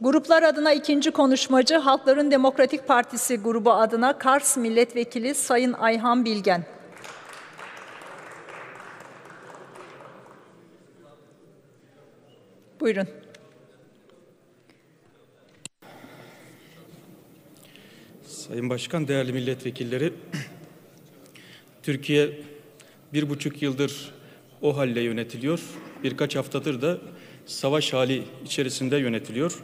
Gruplar adına ikinci konuşmacı Halkların Demokratik Partisi grubu adına Kars Milletvekili Sayın Ayhan Bilgen. Buyurun. Sayın Başkan, değerli milletvekilleri, Türkiye bir buçuk yıldır o halle yönetiliyor. Birkaç haftadır da savaş hali içerisinde yönetiliyor.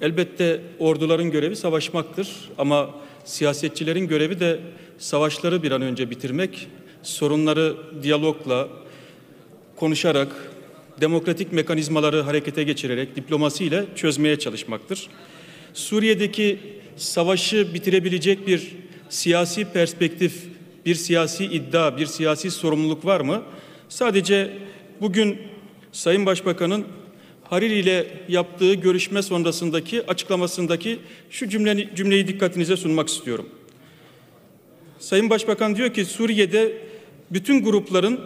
Elbette orduların görevi savaşmaktır ama siyasetçilerin görevi de savaşları bir an önce bitirmek, sorunları diyalogla, konuşarak, demokratik mekanizmaları harekete geçirerek diplomasiyle çözmeye çalışmaktır. Suriye'deki savaşı bitirebilecek bir siyasi perspektif, bir siyasi iddia, bir siyasi sorumluluk var mı? Sadece bugün Sayın Başbakan'ın Hariri ile yaptığı görüşme sonrasındaki açıklamasındaki şu cümleyi, cümleyi dikkatinize sunmak istiyorum. Sayın Başbakan diyor ki Suriye'de bütün grupların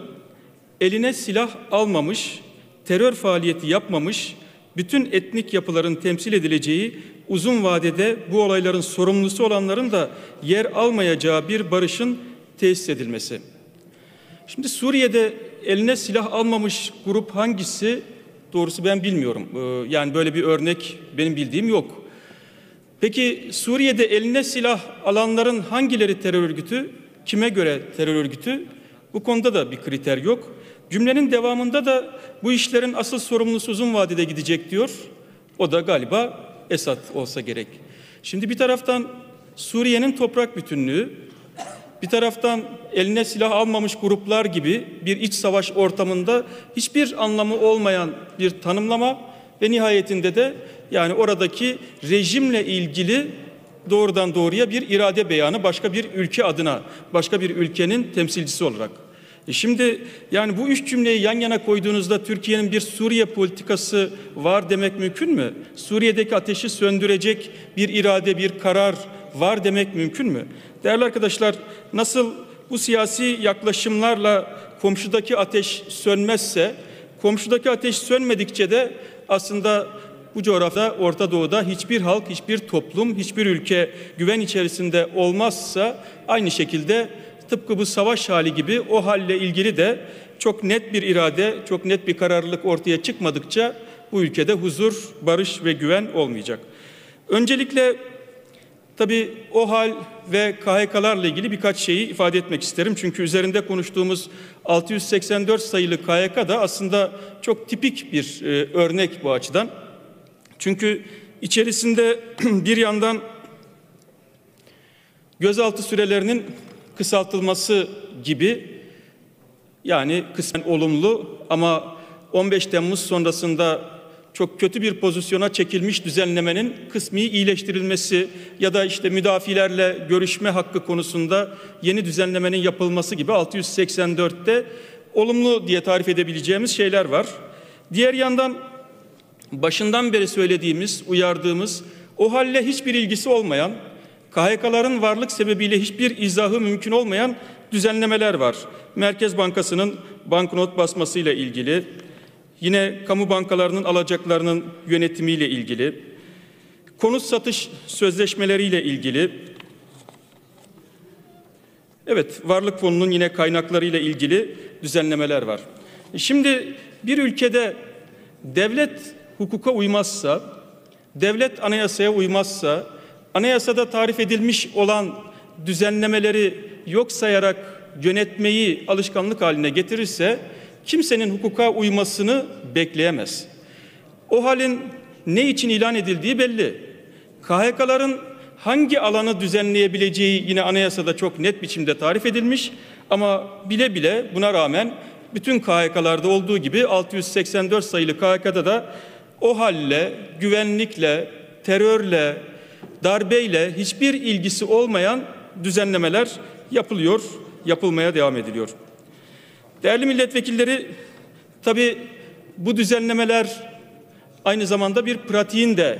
eline silah almamış, terör faaliyeti yapmamış, bütün etnik yapıların temsil edileceği uzun vadede bu olayların sorumlusu olanların da yer almayacağı bir barışın tesis edilmesi. Şimdi Suriye'de eline silah almamış grup hangisi? Doğrusu ben bilmiyorum. Ee, yani böyle bir örnek benim bildiğim yok. Peki Suriye'de eline silah alanların hangileri terör örgütü? Kime göre terör örgütü? Bu konuda da bir kriter yok. Cümlenin devamında da bu işlerin asıl sorumlusu uzun vadede gidecek diyor. O da galiba Esad olsa gerek. Şimdi bir taraftan Suriye'nin toprak bütünlüğü, bir taraftan eline silah almamış gruplar gibi bir iç savaş ortamında hiçbir anlamı olmayan bir tanımlama ve nihayetinde de yani oradaki rejimle ilgili doğrudan doğruya bir irade beyanı başka bir ülke adına, başka bir ülkenin temsilcisi olarak. E şimdi yani bu üç cümleyi yan yana koyduğunuzda Türkiye'nin bir Suriye politikası var demek mümkün mü? Suriye'deki ateşi söndürecek bir irade, bir karar var demek mümkün mü? Değerli arkadaşlar nasıl bu siyasi yaklaşımlarla komşudaki ateş sönmezse, komşudaki ateş sönmedikçe de aslında bu coğrafyada Orta Doğu'da hiçbir halk, hiçbir toplum, hiçbir ülke güven içerisinde olmazsa aynı şekilde tıpkı bu savaş hali gibi o halle ilgili de çok net bir irade, çok net bir kararlılık ortaya çıkmadıkça bu ülkede huzur, barış ve güven olmayacak. Öncelikle tabii o hal ve KHK'larla ilgili birkaç şeyi ifade etmek isterim. Çünkü üzerinde konuştuğumuz 684 sayılı KHK da aslında çok tipik bir e, örnek bu açıdan. Çünkü içerisinde bir yandan gözaltı sürelerinin kısaltılması gibi yani kısmen olumlu ama 15 Temmuz sonrasında çok kötü bir pozisyona çekilmiş düzenlemenin kısmi iyileştirilmesi ya da işte müdafilerle görüşme hakkı konusunda yeni düzenlemenin yapılması gibi 684'te olumlu diye tarif edebileceğimiz şeyler var. Diğer yandan başından beri söylediğimiz, uyardığımız o halle hiçbir ilgisi olmayan KHK'ların varlık sebebiyle hiçbir izahı mümkün olmayan düzenlemeler var. Merkez Bankası'nın banknot basmasıyla ilgili, yine kamu bankalarının alacaklarının yönetimiyle ilgili, konut satış sözleşmeleriyle ilgili, evet varlık fonunun yine kaynaklarıyla ilgili düzenlemeler var. Şimdi bir ülkede devlet hukuka uymazsa, devlet anayasaya uymazsa, anayasada tarif edilmiş olan düzenlemeleri yok sayarak yönetmeyi alışkanlık haline getirirse kimsenin hukuka uymasını bekleyemez. O halin ne için ilan edildiği belli. KHK'ların hangi alanı düzenleyebileceği yine anayasada çok net biçimde tarif edilmiş ama bile bile buna rağmen bütün KHK'larda olduğu gibi 684 sayılı KHK'da da o halle, güvenlikle, terörle, darbeyle hiçbir ilgisi olmayan düzenlemeler yapılıyor, yapılmaya devam ediliyor. Değerli milletvekilleri, tabi bu düzenlemeler aynı zamanda bir pratiğin de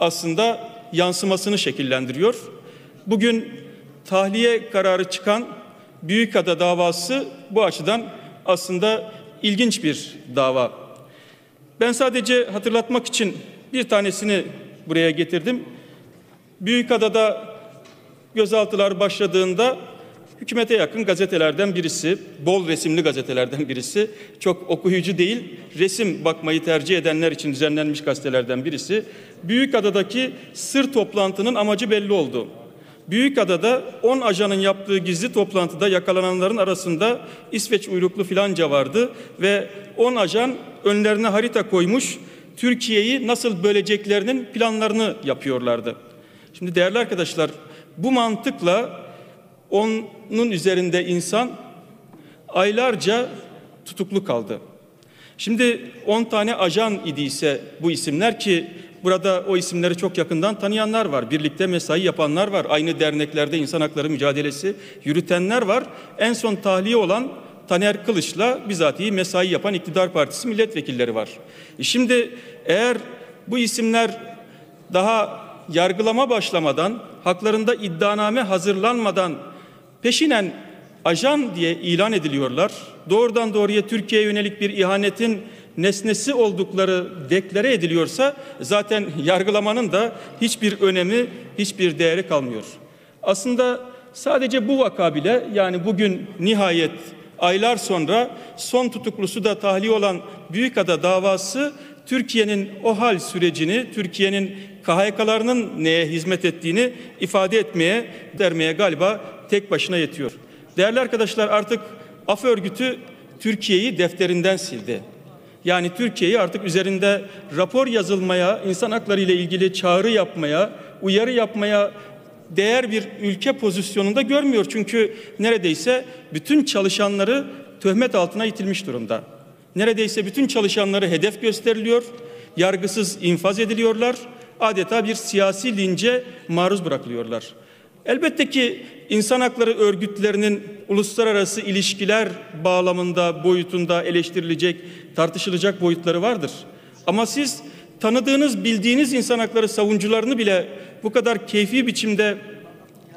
aslında yansımasını şekillendiriyor. Bugün tahliye kararı çıkan Büyükada davası bu açıdan aslında ilginç bir dava. Ben sadece hatırlatmak için Bir tanesini buraya getirdim. Büyükada'da gözaltılar başladığında hükümete yakın gazetelerden birisi, bol resimli gazetelerden birisi, çok okuyucu değil, resim bakmayı tercih edenler için düzenlenmiş gazetelerden birisi, Büyükada'daki sır toplantının amacı belli oldu. Büyükada'da 10 ajanın yaptığı gizli toplantıda yakalananların arasında İsveç uyruklu filanca vardı ve 10 ajan önlerine harita koymuş Türkiye'yi nasıl böleceklerinin planlarını yapıyorlardı. Şimdi değerli arkadaşlar bu mantıkla onun üzerinde insan aylarca tutuklu kaldı. Şimdi 10 tane ajan idiyse bu isimler ki burada o isimleri çok yakından tanıyanlar var. Birlikte mesai yapanlar var. Aynı derneklerde insan hakları mücadelesi yürütenler var. En son tahliye olan Taner Kılıç'la bizatihi mesai yapan iktidar partisi milletvekilleri var. E şimdi eğer bu isimler daha yargılama başlamadan, haklarında iddianame hazırlanmadan peşinen ajan diye ilan ediliyorlar. Doğrudan doğruya Türkiye'ye yönelik bir ihanetin nesnesi oldukları deklare ediliyorsa zaten yargılamanın da hiçbir önemi, hiçbir değeri kalmıyor. Aslında sadece bu vaka bile yani bugün nihayet aylar sonra son tutuklusu da tahliye olan Büyükada davası Türkiye'nin o hal sürecini, Türkiye'nin KHK'larının neye hizmet ettiğini ifade etmeye, dermeye galiba tek başına yetiyor. Değerli arkadaşlar artık af örgütü Türkiye'yi defterinden sildi. Yani Türkiye'yi artık üzerinde rapor yazılmaya, insan hakları ile ilgili çağrı yapmaya, uyarı yapmaya değer bir ülke pozisyonunda görmüyor. Çünkü neredeyse bütün çalışanları töhmet altına itilmiş durumda. Neredeyse bütün çalışanları hedef gösteriliyor, yargısız infaz ediliyorlar, adeta bir siyasi lince maruz bırakılıyorlar. Elbette ki insan hakları örgütlerinin uluslararası ilişkiler bağlamında, boyutunda eleştirilecek, tartışılacak boyutları vardır. Ama siz tanıdığınız, bildiğiniz insan hakları savuncularını bile bu kadar keyfi biçimde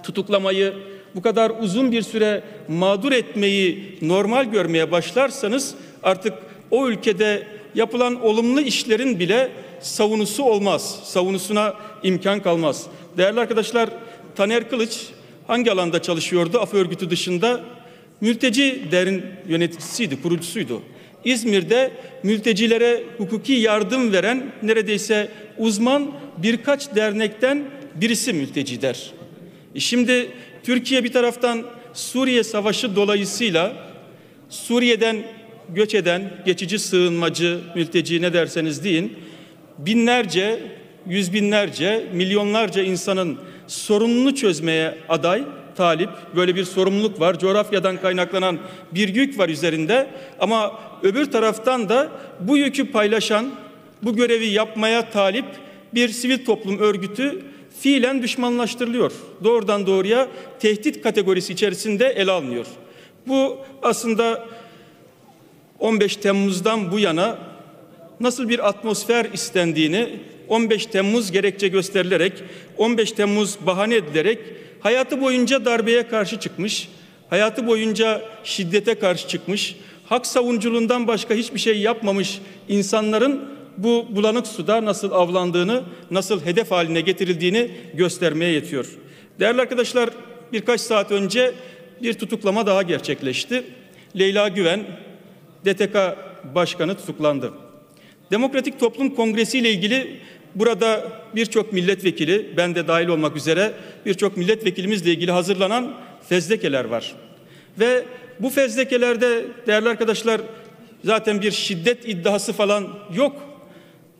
tutuklamayı, bu kadar uzun bir süre mağdur etmeyi normal görmeye başlarsanız artık o ülkede yapılan olumlu işlerin bile savunusu olmaz. Savunusuna imkan kalmaz. Değerli arkadaşlar, Taner Kılıç hangi alanda çalışıyordu? Af örgütü dışında mülteci derin yöneticisiydi, kurucusuydu. İzmir'de mültecilere hukuki yardım veren neredeyse uzman birkaç dernekten birisi mülteci der. E şimdi Türkiye bir taraftan Suriye Savaşı dolayısıyla Suriye'den göç eden geçici sığınmacı, mülteci ne derseniz deyin binlerce, yüz binlerce, milyonlarca insanın sorununu çözmeye aday, talip. Böyle bir sorumluluk var. Coğrafyadan kaynaklanan bir yük var üzerinde. Ama öbür taraftan da bu yükü paylaşan, bu görevi yapmaya talip bir sivil toplum örgütü fiilen düşmanlaştırılıyor. Doğrudan doğruya tehdit kategorisi içerisinde ele alınıyor. Bu aslında 15 Temmuz'dan bu yana nasıl bir atmosfer istendiğini 15 Temmuz gerekçe gösterilerek 15 Temmuz bahane edilerek hayatı boyunca darbeye karşı çıkmış, hayatı boyunca şiddete karşı çıkmış, hak savunuculuğundan başka hiçbir şey yapmamış insanların bu bulanık suda nasıl avlandığını, nasıl hedef haline getirildiğini göstermeye yetiyor. Değerli arkadaşlar, birkaç saat önce bir tutuklama daha gerçekleşti. Leyla Güven, DTK Başkanı tutuklandı. Demokratik Toplum Kongresi ile ilgili burada birçok milletvekili, ben de dahil olmak üzere birçok milletvekilimizle ilgili hazırlanan fezlekeler var. Ve bu fezlekelerde değerli arkadaşlar zaten bir şiddet iddiası falan yok.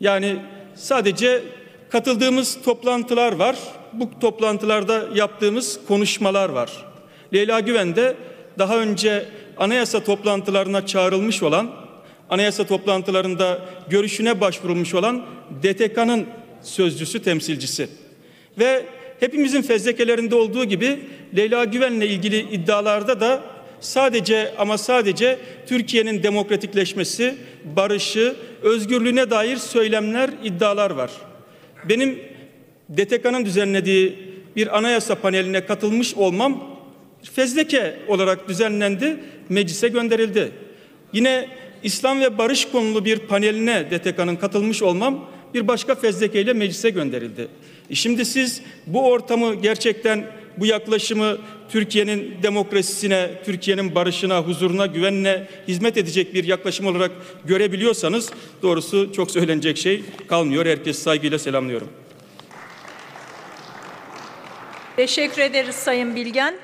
Yani sadece katıldığımız toplantılar var. Bu toplantılarda yaptığımız konuşmalar var. Leyla Güven de daha önce anayasa toplantılarına çağrılmış olan, anayasa toplantılarında görüşüne başvurulmuş olan DTK'nın sözcüsü, temsilcisi. Ve hepimizin fezlekelerinde olduğu gibi Leyla Güven'le ilgili iddialarda da sadece ama sadece Türkiye'nin demokratikleşmesi, barışı, özgürlüğüne dair söylemler, iddialar var. Benim DTK'nın düzenlediği bir anayasa paneline katılmış olmam fezleke olarak düzenlendi, meclise gönderildi. Yine İslam ve barış konulu bir paneline DTK'nın katılmış olmam bir başka fezlekeyle meclise gönderildi. E şimdi siz bu ortamı gerçekten bu yaklaşımı Türkiye'nin demokrasisine, Türkiye'nin barışına, huzuruna, güvenine hizmet edecek bir yaklaşım olarak görebiliyorsanız doğrusu çok söylenecek şey kalmıyor. Herkes saygıyla selamlıyorum. Teşekkür ederiz Sayın Bilgen.